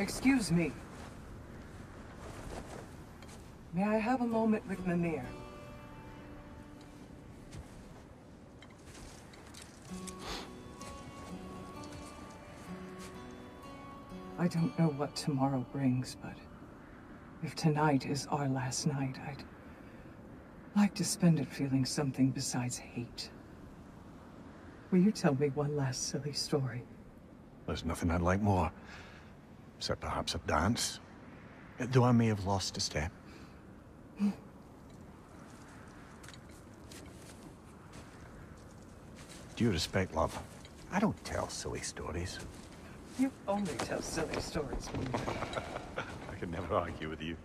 Excuse me. May I have a moment with Mimir? I don't know what tomorrow brings, but if tonight is our last night, I'd like to spend it feeling something besides hate. Will you tell me one last silly story? There's nothing I'd like more. Except perhaps a dance. Though I may have lost a step. Hmm. Do you respect love? I don't tell silly stories. You only tell silly stories, I can never argue with you.